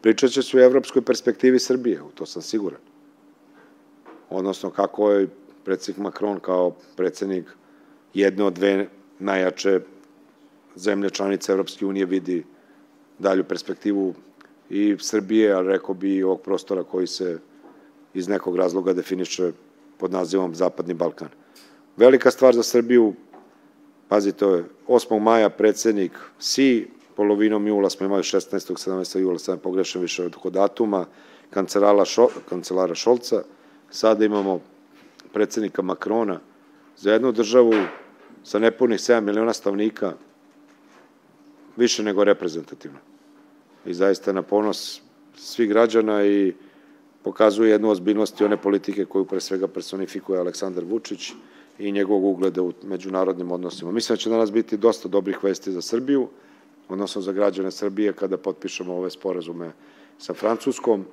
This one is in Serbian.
Pričat će se u evropskoj perspektivi Srbije, u to sam siguran. Odnosno, kako je predsednik Macron kao predsednik jedne od dve najjače zemlje članice Evropske unije vidi dalju perspektivu i Srbije, ali rekao bi i ovog prostora koji se iz nekog razloga definiše pod nazivom Zapadni Balkan. Velika stvar za Srbiju, pazite, 8. maja predsednik Si, polovinom jula smo imali 16. 17. jula, sad pogrešam više od datuma, kancelara, Šo, kancelara Šolca, sada imamo predsednika Makrona, za jednu državu sa nepunih 7 miliona stavnika, više nego reprezentativno. I zaista na ponos svih građana i pokazuje jednu ozbiljnost i one politike koju pre svega personifikuje Aleksandar Vučić i njegovog ugleda u međunarodnim odnosima. Mislim da će danas biti dosta dobrih vesti za Srbiju, odnosno za građane Srbije kada potpišemo ove sporazume sa Francuskom.